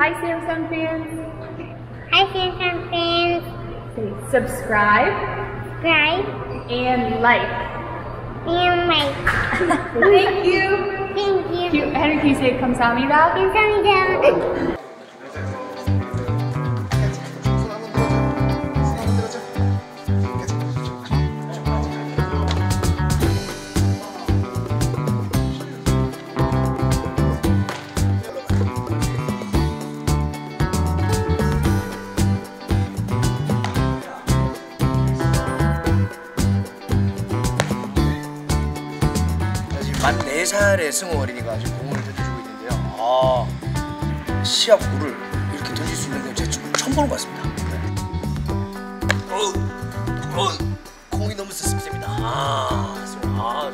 Hi Samsung fans. Hi Samsung fans. Say subscribe. Subscribe. And like. And like. Thank you. Thank you. Henry, can you say Kamsami Val? Kamsami Val. 4살의 승우 어린이가 지금 공을 던져주고 있는데요. 아, 시합 공을 이렇게 던질 수 있는 건 제가 지금 처음 보는 것 같습니다. 네. 어, 어, 공이 너무 습습니다. 아, 승우, 아,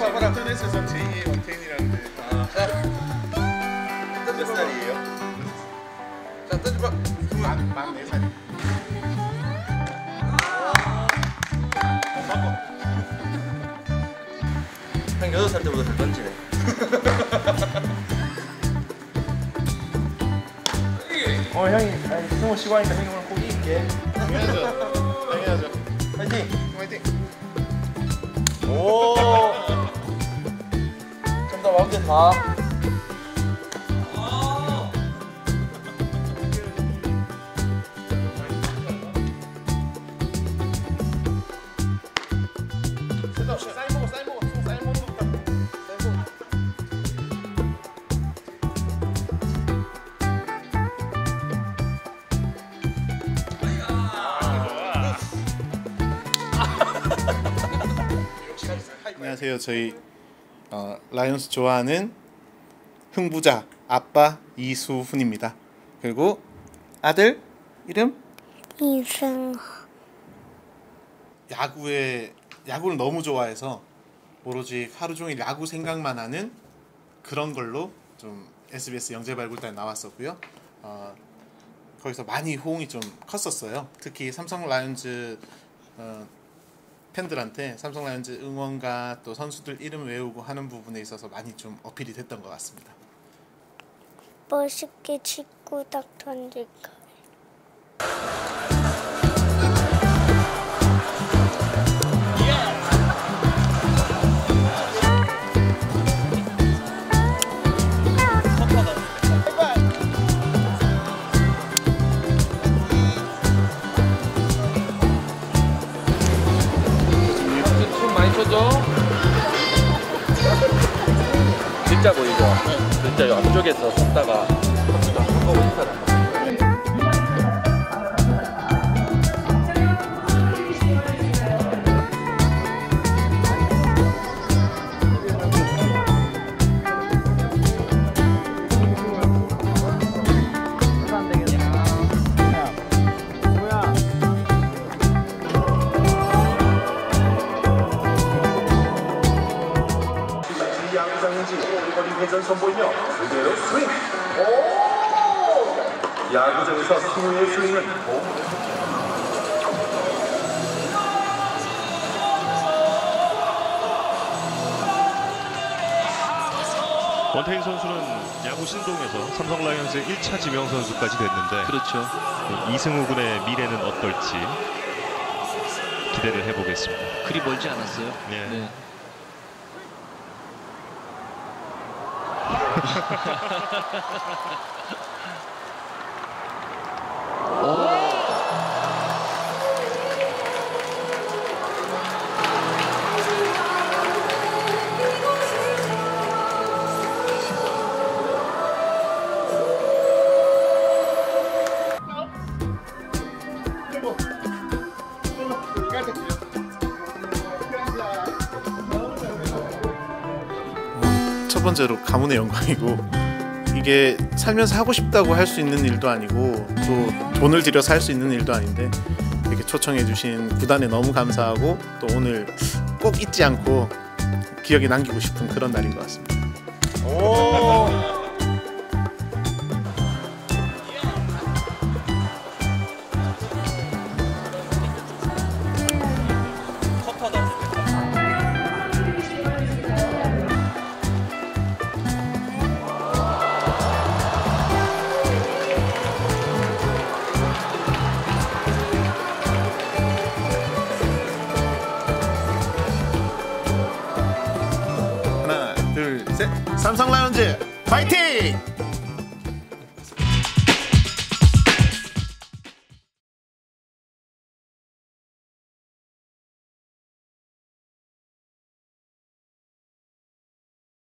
봐봐라 인터넷에서 제2의 원태인이라는데 몇 살이에요? 자 던져봐 만, 만 4살 한 6살 때보다 잘 던지네. 어, 형이, 아니, 쉬고 하니까 형이 오늘 꼭 이길게. 당연하죠 당연하죠 화이팅! 화이팅 오! 좀더 마음대 가. 안녕하세요. 저희 어, 라이온스 좋아하는 흥부자 아빠 이수훈입니다. 그리고 아들 이름 이승. 야구에 야구를 너무 좋아해서 오로지 하루 종일 야구 생각만 하는 그런 걸로 좀 SBS 영재발굴단에 나왔었고요. 어, 거기서 많이 호응이 좀 컸었어요. 특히 삼성 라이온즈 어, 팬들한테 삼성 라이온즈 응원가 또 선수들 이름 외우고 하는 부분에 있어서 많이 좀 어필이 됐던 것 같습니다. 멋있게 직구 딱 던질 거. 춰줘. 진짜 보이죠? 진짜 옆쪽에서 섰다가 거리 회전 선보이며 그대로 스윙. 오! 야구장에서 승우의 스윙은 홈 원태인 선수는 야구 신동에서 삼성 라이온즈의 1차 지명 선수까지 됐는데 그렇죠. 이승우 군의 미래는 어떨지 기대를 해보겠습니다. 그리 멀지 않았어요. 네. 네. ハハハ 첫 번째로 가문의 영광이고 이게 살면서 하고 싶다고 할 수 있는 일도 아니고 또 돈을 들여서 할 수 있는 일도 아닌데 이렇게 초청해 주신 구단에 너무 감사하고 또 오늘 꼭 잊지 않고 기억에 남기고 싶은 그런 날인 것 같습니다. 삼성 라이온즈 파이팅!